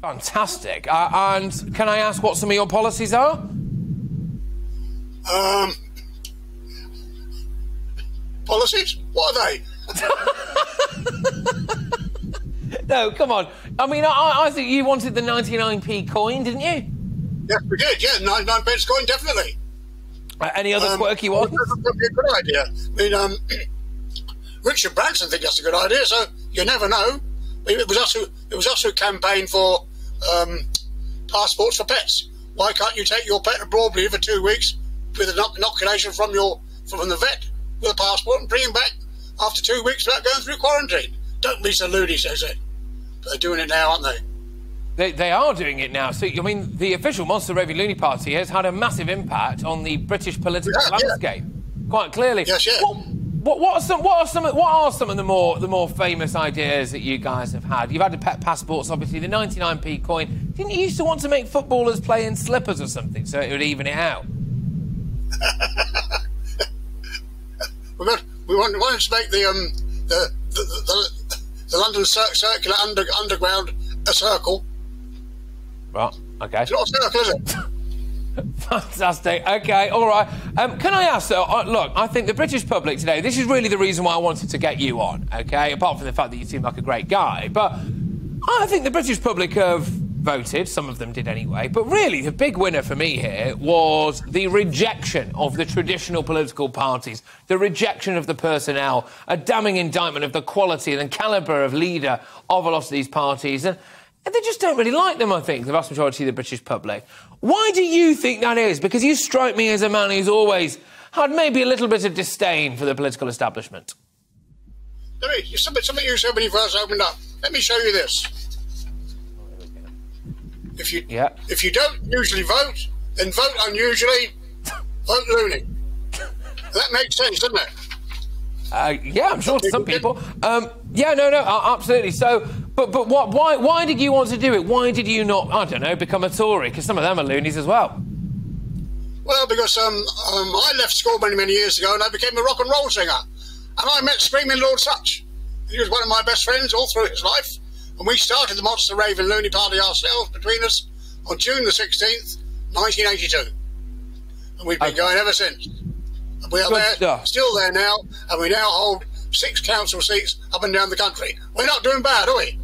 Fantastic. Uh, and can I ask what some of your policies are? Um, policies? What are they? no, come on. I mean, I, I think you wanted the 99p coin, didn't you? Yes, we did. Yeah, 99 pence coin, definitely. Uh, any other um, quirky ones? That'd be a good idea. I mean, um, Richard Branson thinks that's a good idea, so you never know. It was us who it was us who campaigned for um, passports for pets. Why can't you take your pet abroad for two weeks with an inoculation from your from the vet with a passport and bring him back after two weeks without going through quarantine? Don't be so loony, says it. But they're doing it now, aren't they? They, they are doing it now. So, I mean, the official Monster Raving Loony Party has had a massive impact on the British political yeah, landscape, yeah. quite clearly. Yes, yeah. What, what, what, are some? What are some? What are some of the more the more famous ideas that you guys have had? You've had the pet passports, obviously, the 99p coin. Didn't you used to want to make footballers play in slippers or something so it would even it out? we want we want, wanted to make the um the the, the, the London cir- circular under, underground a circle Right. Okay. It's not a circle, is it? Fantastic. Okay, all right. Um, can I ask, though, uh, look, I think the British public today, this is really the reason why I wanted to get you on, okay, apart from the fact that you seem like a great guy, but I think the British public have voted, some of them did anyway, but really the big winner for me here was the rejection of the traditional political parties, the rejection of the personnel, a damning indictment of the quality and the calibre of leader of a lot of these parties. And they just don't really like them, I think, the vast majority of the British public. Why do you think that is? Because you strike me as a man who's always had maybe a little bit of disdain for the political establishment. Let me, something, something you said when you first opened up. Let me show you this. If you, yeah. if you don't usually vote, then vote unusually, vote loony. that makes sense, doesn't it? Uh, yeah, I'm sure to some people. Um, yeah, no, no, absolutely. So, but but what? Why? Why did you want to do it? Why did you not? I don't know, become a Tory? Because some of them are loonies as well. Well, because um, um, I left school many many years ago and I became a rock and roll singer, and I met Screaming Lord Sutch. He was one of my best friends all through his life, and we started the Monster Raving Loony Party ourselves between us on June the 16th, 1982, and we've been okay. going ever since. We are Good there, stuff. still there now, and we now hold six council seats up and down the country. We're not doing bad, are we?